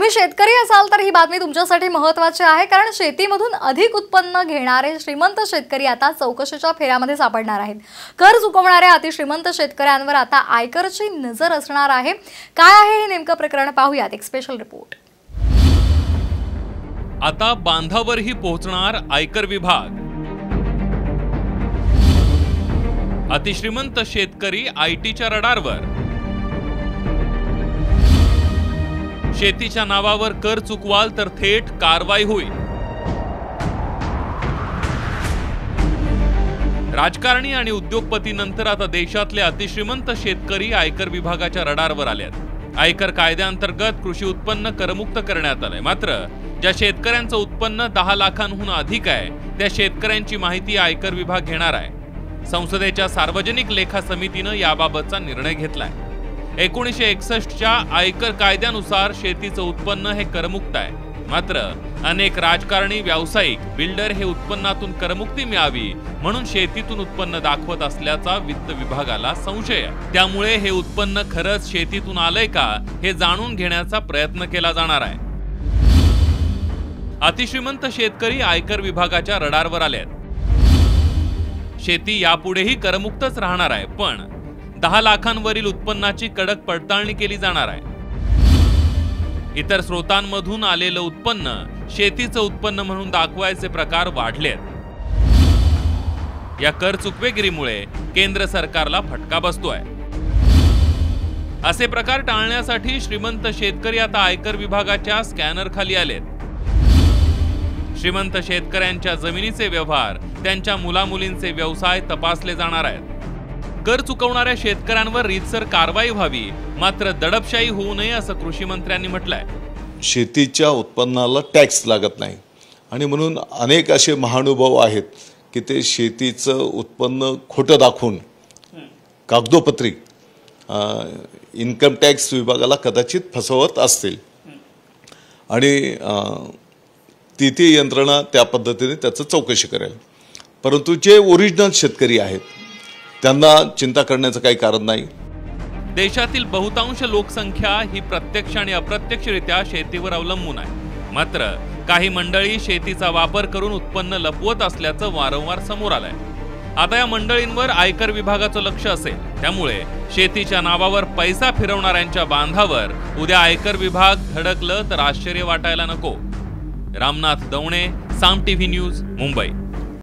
तुम्ही शेतकरी असाल तर ही बातमी तुमच्यासाठी महत्त्वाची आहे कारण शेतीमधून अधिक उत्पन्न घेणारे श्रीमंत शेतकरी आता चौकशीच्या फेऱ्यामध्ये सापडणार आहेत. कर चुकवणाऱ्या अतिश्रीमंत शेतकऱ्यांवर आता आयकरची नजर असणार आहे. काय आहे हे नेमकं प्रकरण पाहूयात. एक स्पेशल रिपोर्ट आता बांधावरही पोहोचणार आयकर विभाग. अतिश्रीमंत शेतकरी आयटीच्या रडारवर. शेतीच्या नावावर कर चुकवाल तर थेट कारवाई होईल. राजकारणी आणि उद्योगपती नंतर आता देशातले अतिश्रीमंत शेतकरी आयकर विभागाच्या रडारवर आलेत. आयकर कायद्याअंतर्गत कृषी उत्पन्न करमुक्त करण्यात आलंय. मात्र ज्या शेतकऱ्यांचं उत्पन्न दहा लाखांहून अधिक आहे त्या शेतकऱ्यांची माहिती आयकर विभाग घेणार आहे. संसदेच्या सार्वजनिक लेखा समितीनं याबाबतचा निर्णय घेतलाय. एकोणीसशे एकसष्टच्या आयकर कायद्यानुसार शेतीचं उत्पन्न हे करमुक्त आहे. मात्र अनेक राजकारणी व्यावसायिक बिल्डर हे उत्पन्नातून करमुक्ती मिळावी म्हणून शेतीतून उत्पन्न दाखवत असल्याचा वित्त विभागाला संशय आहे. त्यामुळे हे उत्पन्न खरंच शेतीतून आलंय का हे जाणून घेण्याचा प्रयत्न केला जाणार आहे. अतिश्रीमंत शेतकरी आयकर विभागाच्या रडारवर आले आहेत शेती यापुढेही करमुक्तच राहणार आहे पण दहा लाखांवरील उत्पन्नाची कडक पडताळणी केली जाणार आहे. इतर स्रोतांमधून आलेलं उत्पन्न शेतीचं उत्पन्न म्हणून दाखवायचे प्रकार वाढलेत. या कर चुकवेगिरीमुळे केंद्र सरकारला फटका बसतोय. असे प्रकार टाळण्यासाठी श्रीमंत शेतकरी आता आयकर विभागाच्या स्कॅनर खाली आलेत. श्रीमंत शेतकऱ्यांच्या जमिनीचे व्यवहार त्यांच्या मुलामुलींचे व्यवसाय तपासले जाणार आहेत. कर चुकवणाऱ्या शेतकऱ्यांवर रीतसर कारवाई व्हावी. मात्र दडपशाही होऊ नये असं कृषी मंत्र्यांनी म्हटलंय. शेतीच्या उत्पन्नाला टॅक्स लागत नाही. आणि म्हणून अनेक असे महानुभाव आहेत की ते शेतीचं उत्पन्न खोटं दाखवून कागदोपत्री इन्कम टॅक्स विभागाला कदाचित फसवत असतील. आणि तिथे ती ती यंत्रणा त्या पद्धतीने त्याचं चौकशी करेल. परंतु जे ओरिजिनल शेतकरी आहेत त्यांना चिंता करण्याचं काही कारण नाही. देशातील बहुतांश लोकसंख्या ही प्रत्यक्ष आणि अप्रत्यक्षरित्या शेतीवर अवलंबून आहे. मात्र काही मंडळी शेतीचा वापर करून उत्पन्न लपवत असल्याचं वारंवार समोर आलंय. आता या मंडळींवर आयकर विभागाचं लक्ष असेल. त्यामुळे शेतीच्या नावावर पैसा फिरवणाऱ्यांच्या बांधावर उद्या आयकर विभाग धडकलं तर आश्चर्य वाटायला नको. Ramnath Davane Saam TV news Mumbai.